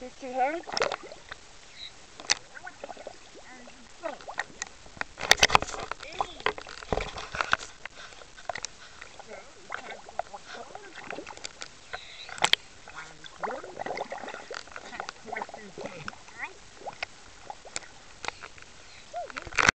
Is you hear?